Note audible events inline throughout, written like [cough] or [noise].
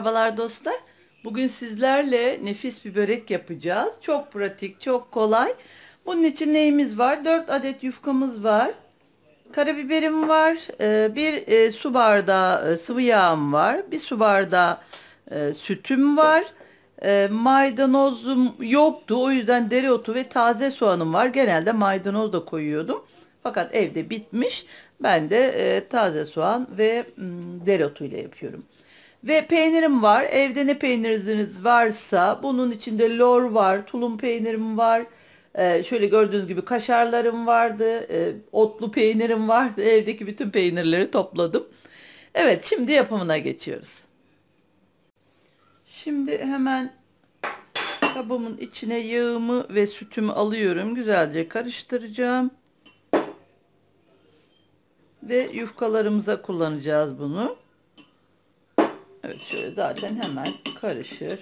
Merhabalar dostlar. Bugün sizlerle nefis bir börek yapacağız. Çok pratik, çok kolay. Bunun için neyimiz var? 4 adet yufkamız var. Karabiberim var. e, Bir e, su bardağı e, sıvı yağım var. Bir su bardağı e, sütüm var. Maydanozum yoktu. O yüzden dereotu ve taze soğanım var. Genelde maydanoz da koyuyordum. Fakat evde bitmiş. Ben de taze soğan ve dereotu ile yapıyorum. Ve peynirim var. Evde ne peyniriniz varsa bunun içinde lor var, tulum peynirim var. Ee, şöyle gördüğünüz gibi kaşarlarım vardı, e, otlu peynirim vardı. [laughs] Evdeki bütün peynirleri topladım. Evet, şimdi yapımına geçiyoruz. Şimdi hemen kabımın içine yağımı ve sütümü alıyorum. Güzelce karıştıracağım. Ve yufkalarımıza kullanacağız bunu. Evet şöyle zaten hemen karışır.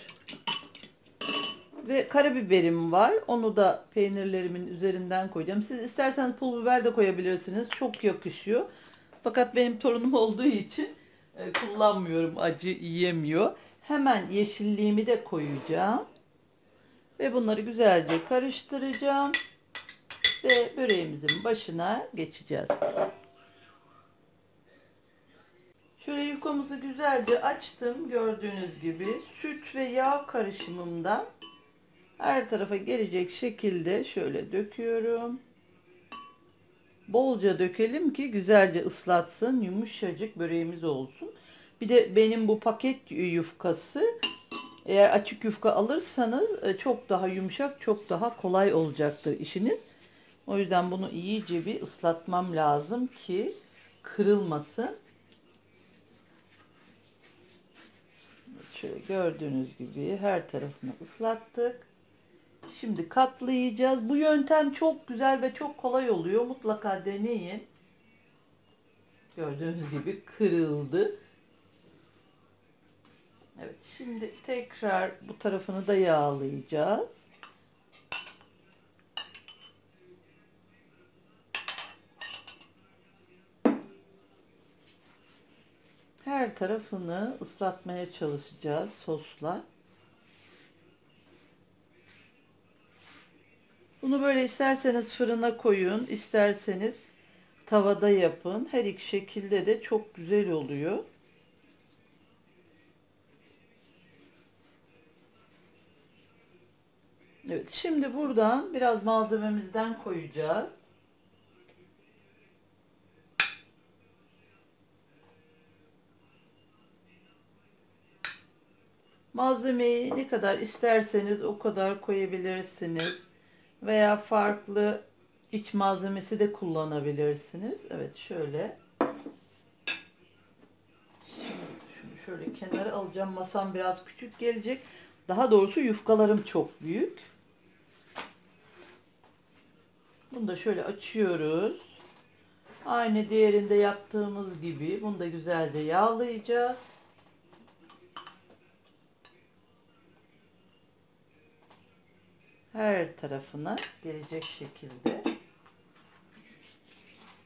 Ve karabiberim var. Onu da peynirlerimin üzerinden koyacağım. Siz isterseniz pul biber de koyabilirsiniz. Çok yakışıyor. Fakat benim torunum [laughs] olduğu için e, kullanmıyorum. Acı yiyemiyor. Hemen yeşilliğimi de koyacağım. Ve bunları güzelce karıştıracağım. Ve böreğimizin başına geçeceğiz. Şöyle yufkamızı güzelce açtım gördüğünüz gibi. Süt ve yağ karışımımdan her tarafa gelecek şekilde şöyle döküyorum. Bolca dökelim ki güzelce ıslatsın, yumuşacık böreğimiz olsun. Bir de benim bu paket yufkası eğer açık yufka alırsanız e, çok daha yumuşak, çok daha kolay olacaktır işiniz. O yüzden bunu iyice bir ıslatmam lazım ki kırılmasın. Şöyle gördüğünüz gibi her tarafını ıslattık. Şimdi katlayacağız. Bu yöntem çok güzel ve çok kolay oluyor. Mutlaka deneyin. Gördüğünüz gibi kırıldı. Evet şimdi tekrar bu tarafını da yağlayacağız. Her tarafını ıslatmaya çalışacağız sosla. Bunu böyle isterseniz fırına koyun, isterseniz tavada yapın. Her iki şekilde de çok güzel oluyor. Evet, şimdi buradan biraz malzememizden koyacağız. Malzemeyi ne kadar isterseniz o kadar koyabilirsiniz. Veya farklı iç malzemesi de kullanabilirsiniz. Evet şöyle. Şunu şöyle kenara alacağım. Masam biraz küçük gelecek. Daha doğrusu yufkalarım çok büyük. Bunu da şöyle açıyoruz. Aynı diğerinde yaptığımız gibi bunu da güzelce yağlayacağız. Her tarafına gelecek şekilde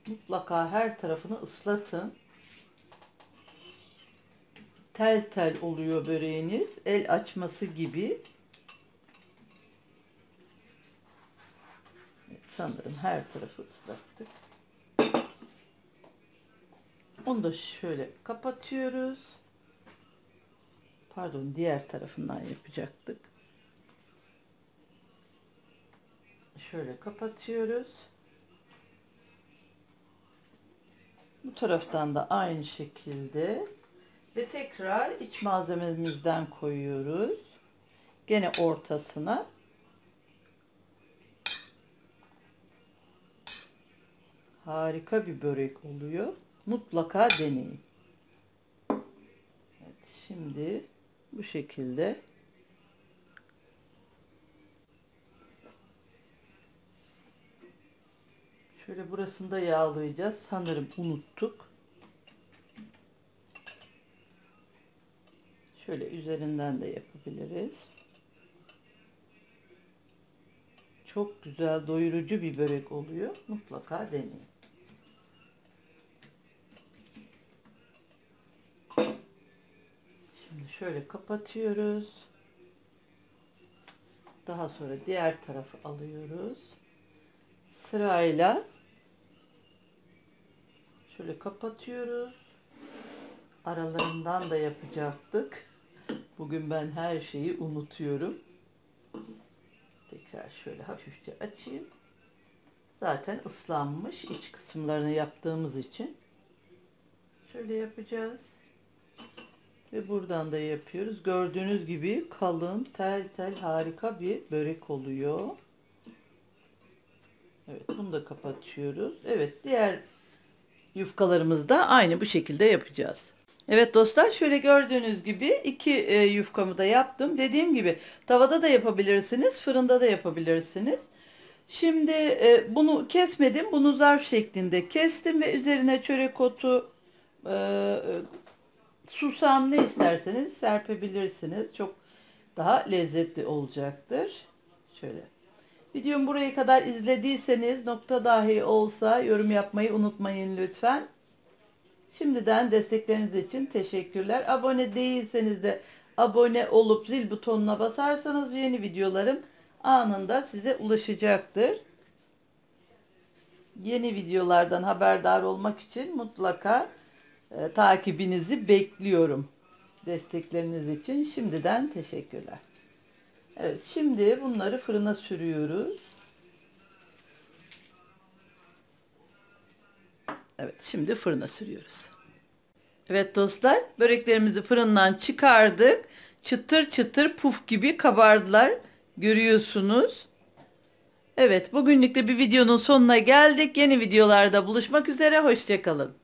mutlaka her tarafını ıslatın. Tel tel oluyor böreğiniz. El açması gibi. Evet, sanırım her tarafı ıslattık. Onu da şöyle kapatıyoruz. Pardon diğer tarafından yapacaktık. Şöyle kapatıyoruz. Bu taraftan da aynı şekilde ve tekrar iç malzememizden koyuyoruz. Gene ortasına. Harika bir börek oluyor. Mutlaka deneyin. Evet, şimdi bu şekilde Şöyle burasını da yağlayacağız. Sanırım unuttuk. Şöyle üzerinden de yapabiliriz. Çok güzel doyurucu bir börek oluyor. Mutlaka deneyin. Şimdi şöyle kapatıyoruz. Daha sonra diğer tarafı alıyoruz. Sırayla şöyle kapatıyoruz. Aralarından da yapacaktık. Bugün ben her şeyi unutuyorum. Tekrar şöyle hafifçe açayım. Zaten ıslanmış iç kısımlarını yaptığımız için. Şöyle yapacağız. Ve buradan da yapıyoruz. Gördüğünüz gibi kalın, tel tel harika bir börek oluyor. Evet bunu da kapatıyoruz. Evet diğer yufkalarımızı da aynı bu şekilde yapacağız. Evet dostlar şöyle gördüğünüz gibi iki e, yufkamı da yaptım. Dediğim gibi tavada da yapabilirsiniz, fırında da yapabilirsiniz. Şimdi e, bunu kesmedim. Bunu zarf şeklinde kestim ve üzerine çörek otu, e, susam ne isterseniz serpebilirsiniz. Çok daha lezzetli olacaktır. Şöyle. Videomu buraya kadar izlediyseniz nokta dahi olsa yorum yapmayı unutmayın lütfen. Şimdiden destekleriniz için teşekkürler. Abone değilseniz de abone olup zil butonuna basarsanız yeni videolarım anında size ulaşacaktır. Yeni videolardan haberdar olmak için mutlaka e, takibinizi bekliyorum. Destekleriniz için şimdiden teşekkürler. Evet şimdi bunları fırına sürüyoruz. Evet şimdi fırına sürüyoruz. Evet dostlar böreklerimizi fırından çıkardık. Çıtır çıtır puf gibi kabardılar. Görüyorsunuz. Evet bugünlük de bir videonun sonuna geldik. Yeni videolarda buluşmak üzere. Hoşçakalın.